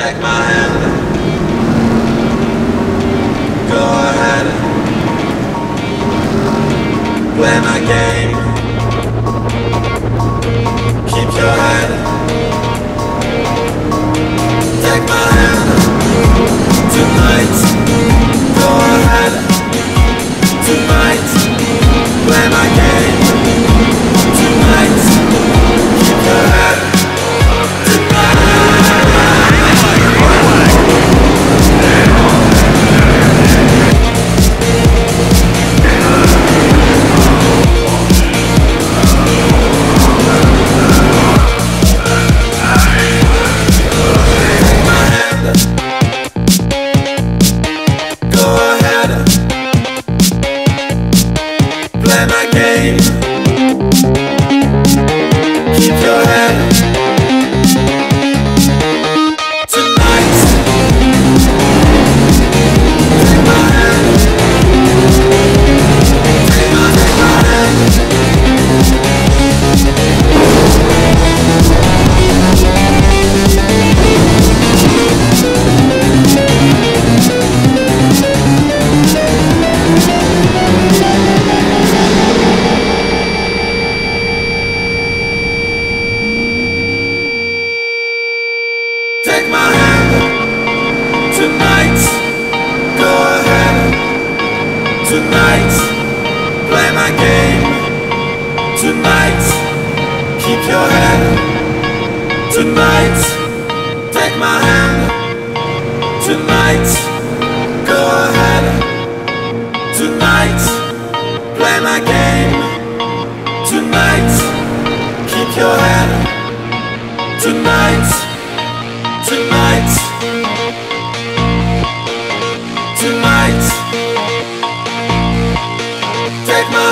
Take my hand. Go ahead. Play my game. Play my game. Keep your head. Tonight. Go ahead tonight. Play my game tonight. Keep your head tonight. Take my hand tonight. Go ahead tonight. Play my game tonight. Keep your head tonight take my